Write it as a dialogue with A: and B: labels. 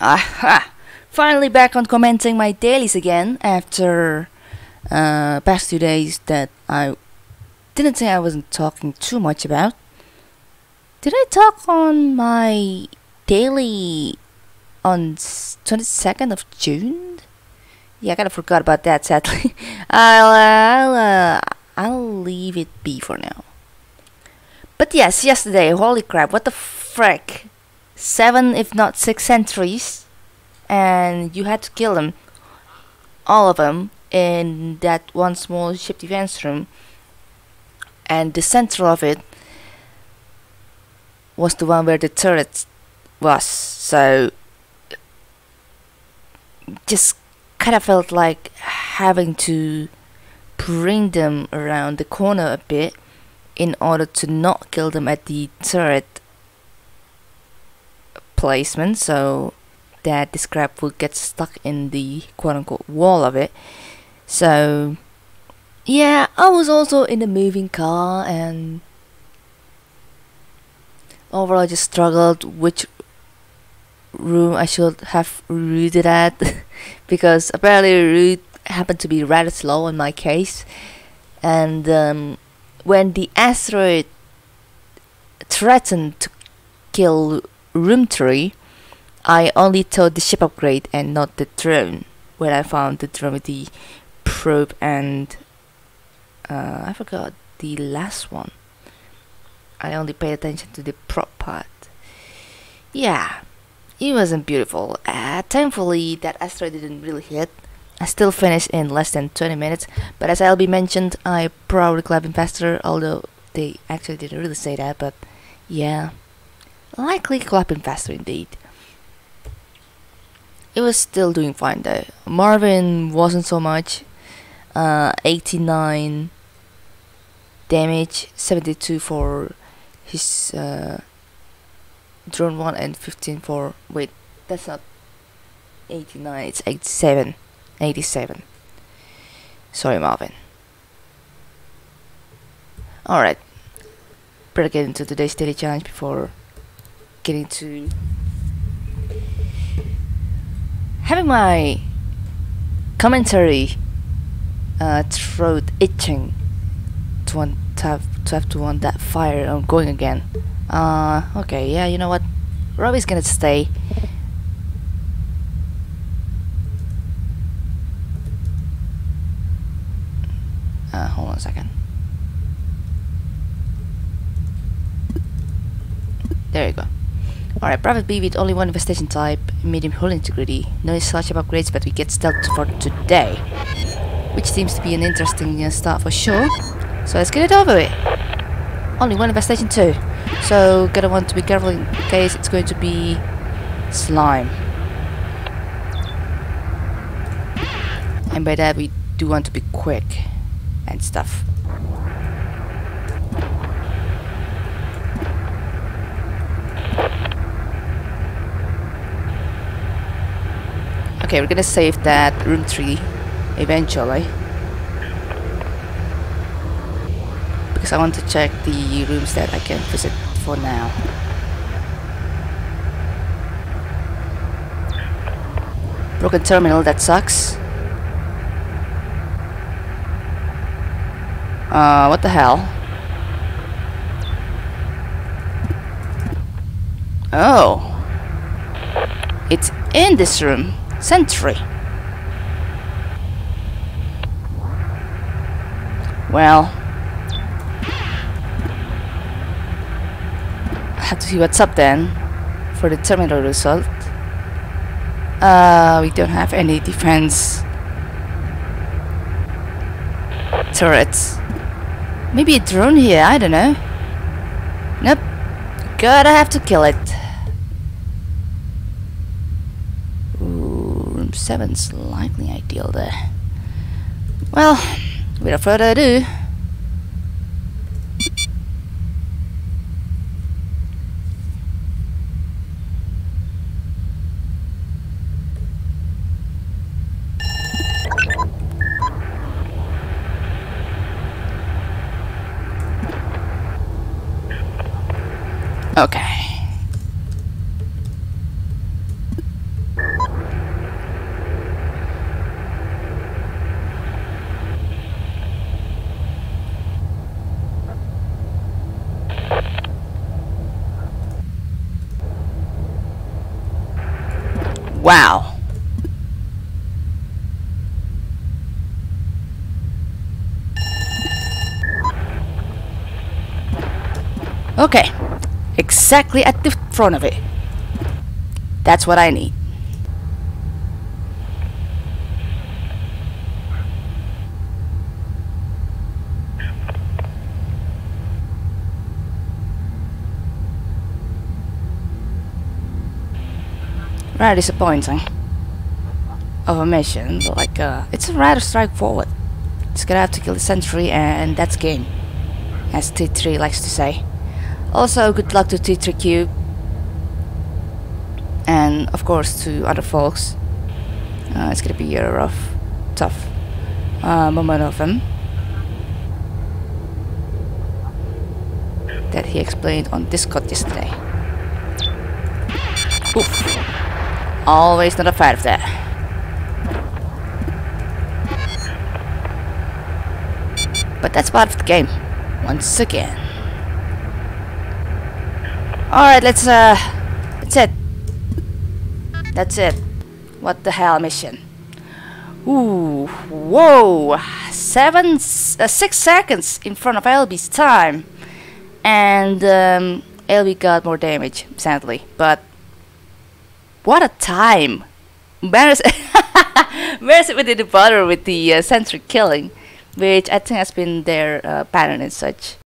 A: Aha! Finally back on commenting my dailies again after uh, past two days that I didn't say I wasn't talking too much about. Did I talk on my daily on 22nd of June? Yeah, I kind of forgot about that sadly. I'll, uh, I'll, uh, I'll leave it be for now. But yes, yesterday, holy crap, what the frick? Seven, if not six sentries, and you had to kill them, all of them, in that one small ship defense room. And the center of it was the one where the turret was. So, just kind of felt like having to bring them around the corner a bit in order to not kill them at the turret placement so that the scrap would get stuck in the quote unquote wall of it. So yeah, I was also in a moving car and overall I just struggled which room I should have rooted at because apparently root happened to be rather slow in my case and um, when the asteroid threatened to kill room 3 I only told the ship upgrade and not the drone where I found the drone with the probe and uh, I forgot the last one I only paid attention to the prop part yeah it wasn't beautiful. Uh, thankfully, that asteroid didn't really hit. I still finished in less than 20 minutes, but as LB mentioned, I probably clapping faster, although they actually didn't really say that, but yeah, likely clapping faster indeed. It was still doing fine though. Marvin wasn't so much, uh, 89 damage, 72 for his uh, drone 1 and 15 for wait that's not 89 it's 87 87 sorry Marvin alright better get into today's daily challenge before getting to having my commentary uh, throat itching to want to have to have to want that fire on going again uh, okay, yeah, you know what? Robbie's gonna stay. Uh, hold on a second. There you go. Alright, Private B with only one infestation type, medium hull integrity. No such upgrades, but we get stealth for today. Which seems to be an interesting uh, start for sure. So let's get it over with. Only one infestation too. So gonna want to be careful in case it's going to be slime. And by that we do want to be quick and stuff. Okay, we're gonna save that room 3 eventually. Because I want to check the rooms that I can visit for now. Broken terminal, that sucks. Uh, what the hell? Oh. It's in this room. Sentry. Well, I have to see what's up then for the terminal result. Uh, we don't have any defense turrets. Maybe a drone here, I don't know. Nope. Gotta have to kill it. Ooh, room 7's likely ideal there. Well, without further ado, Okay. Wow. Okay, exactly at the front of it. That's what I need. Rather disappointing of a mission, but like, uh, it's a rather straightforward. Just gonna have to kill the sentry and that's game, as T3 likes to say. Also, good luck to T3cube and of course to other folks. Uh, it's gonna be a rough, tough uh, moment of him that he explained on Discord yesterday. Oof. Always not a fan of that. But that's part of the game. Once again. Alright, let's uh that's it. That's it. What the hell mission? Ooh, whoa! Seven, uh, six seconds in front of LB's time, and um, LB got more damage, sadly. But what a time! Where's Where's it didn't bother with the uh, killing, which I think has been their uh, pattern and such.